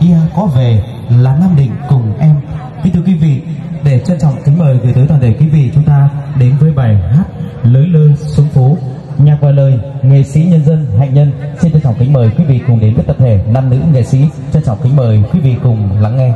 Ia có về là Nam Định cùng em. Kính thưa quý vị, để trân trọng kính mời gửi tới toàn thể quý vị chúng ta đến với bài hát Lưới lơ xuống phố. Nhạc và lời nghệ sĩ nhân dân hạnh nhân. Xin trân trọng kính mời quý vị cùng đến với tập thể nam nữ nghệ sĩ. Trân trọng kính mời quý vị cùng lắng nghe.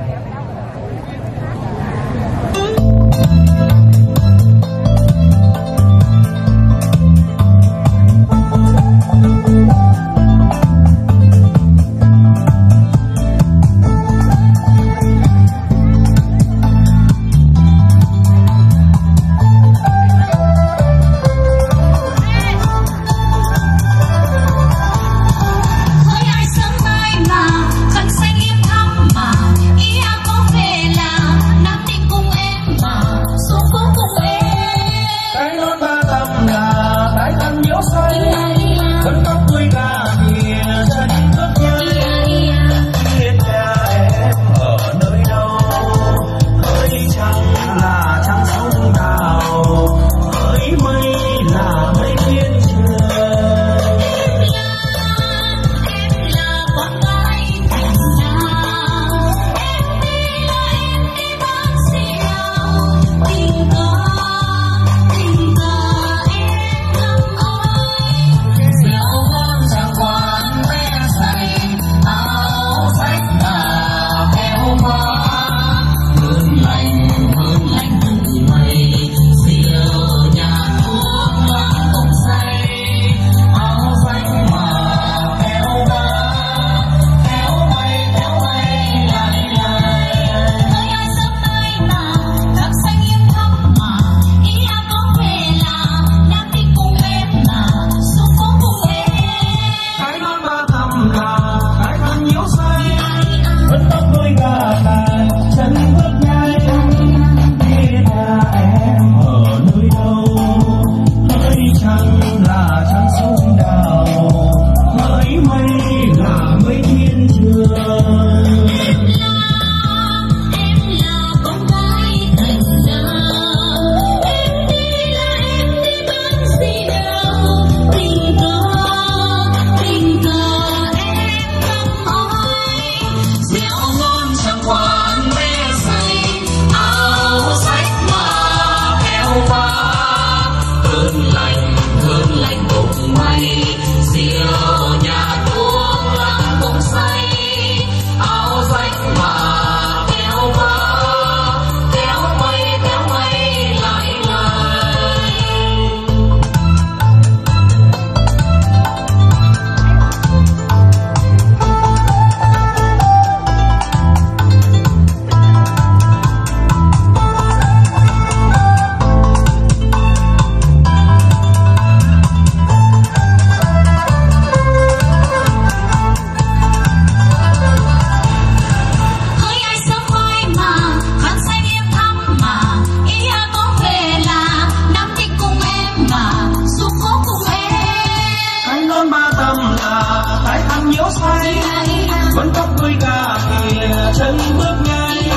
với cả kìa, chân bước ngay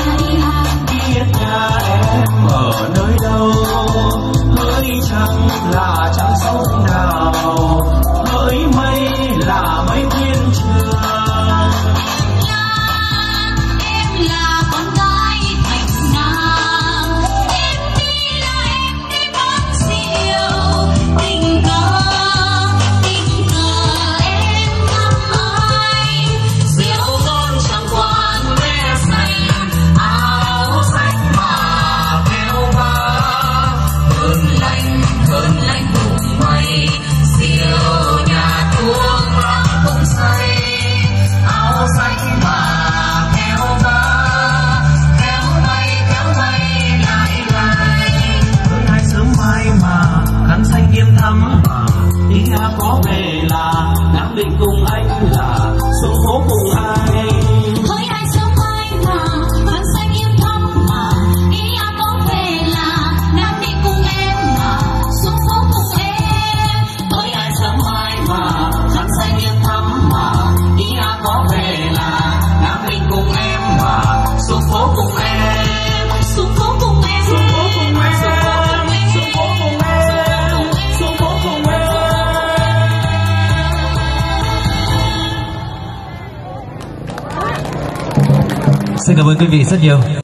biết nhà em ở nơi đâu, mới chẳng là chẳng sống nào. là Nam Định cùng anh là xuống phố cùng ai cảm ơn quý vị rất nhiều.